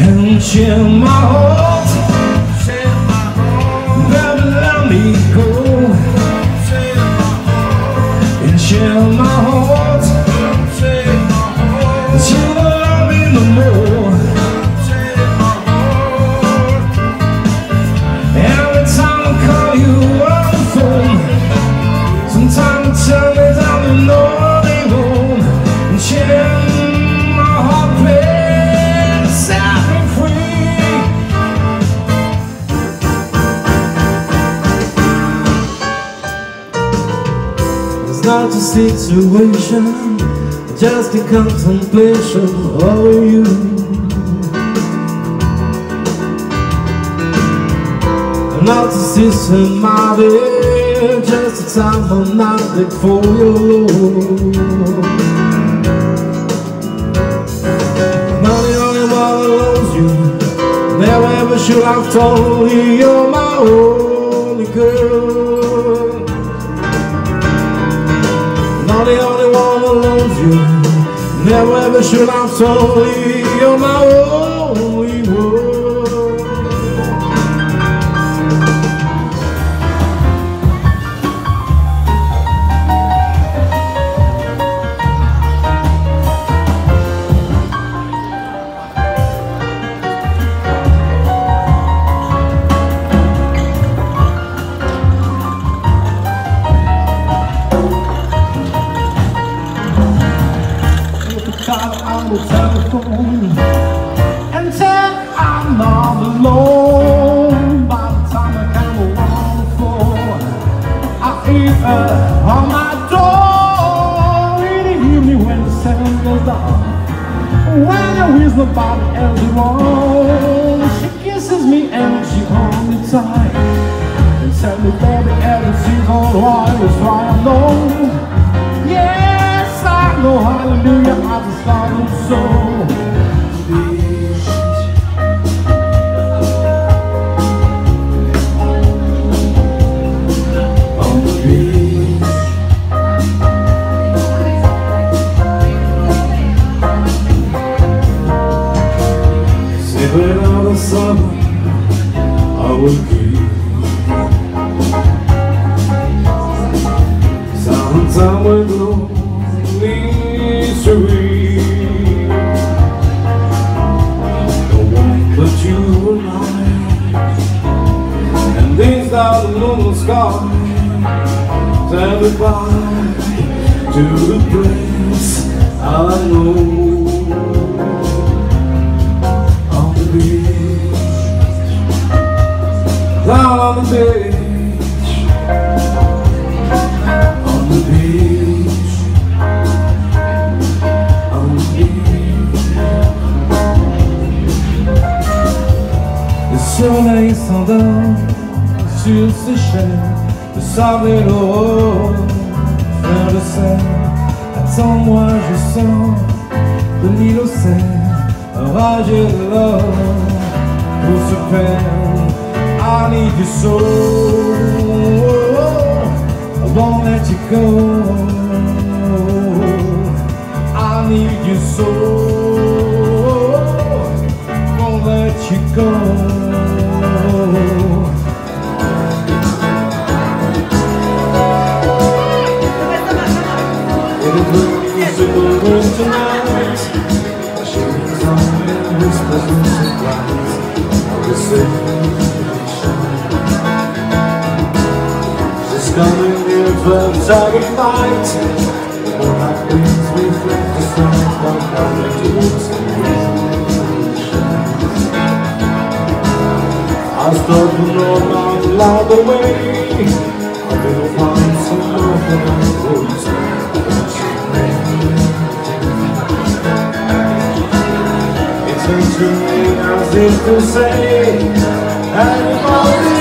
and share my heart. Baby, let me go not a situation, just a contemplation over you. Not a systematic, just a time for your love. Not the only one who loves you. Never ever should have told you you're my only girl. You. Never ever should have told you you're my only tell me, baby, everything's alright. It's why I know. Yes, I know, hallelujah, I just love so. Sweet No one but you. and I And these are the moon sky Say goodbye to the place I know On the beach Down on the beach soleil s'endort sur ses chaînes, le sable et l'eau, faire le sel. Attends-moi, je sors de l'île au orage et de l'or pour se perdre. I need you so. I won't let you go. I need you so. Won't let you go. Wind tonight. She's on and whispers in surprise. The situation. She's coming near for the target fight. All that brings me from the sun, I start to know my along the way. I will find some To me as if to say, always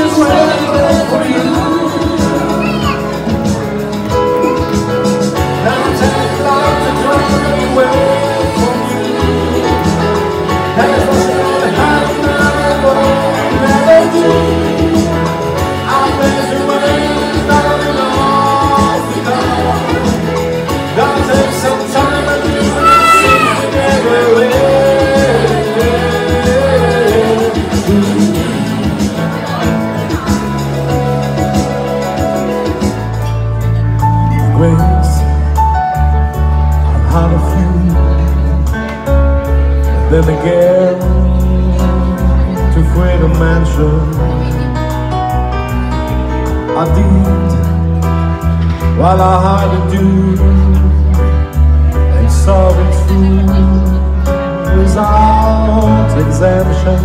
then again to Freedom Mansion. I did while I had to do and saw it through without exemption.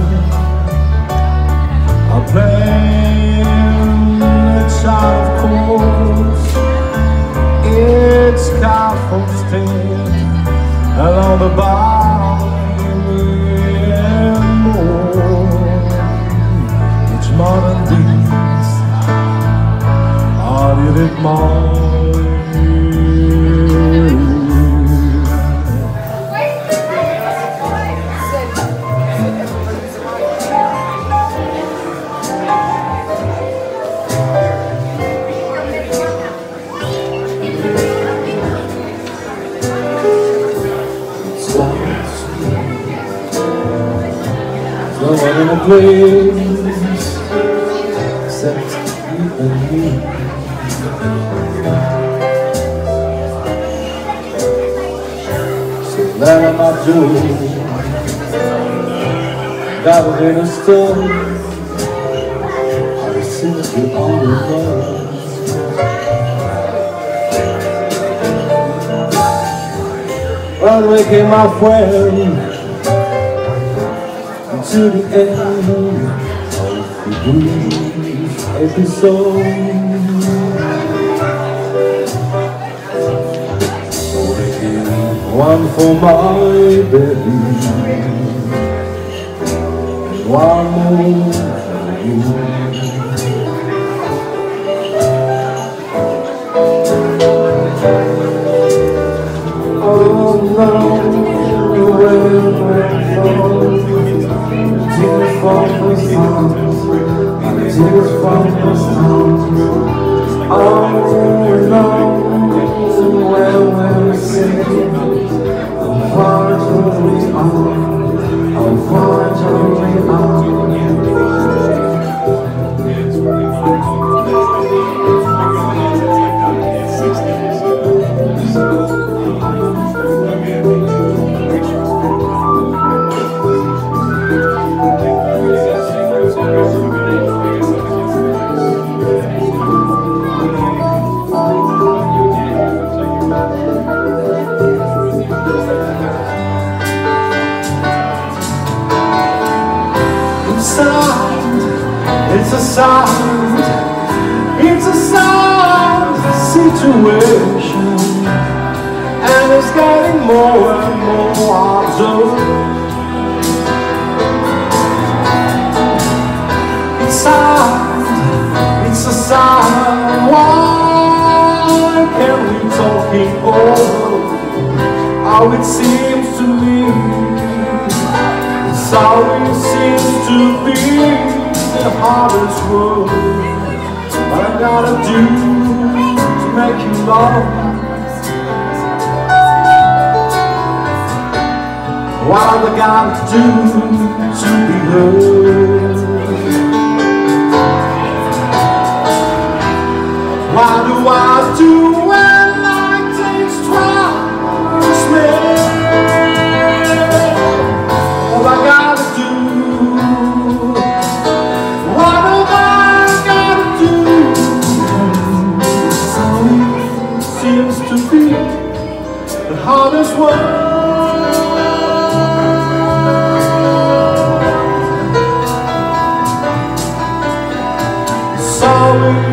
I played a child of course it's careful still along the bar place except you and me. So that I'm not doing Got it in a store I simply all alone we came my friend to the end of the episode. One for my baby, one more for you. From the stars. Oh no, sound, it's a sound situation, and it's getting more and more absurd. It's sound, it's a sound. Why can't we talk it over? How it seems to me. It's always seems to be the hardest work. What I gotta do to make you love. What I gotta do to be heard Why do I do joven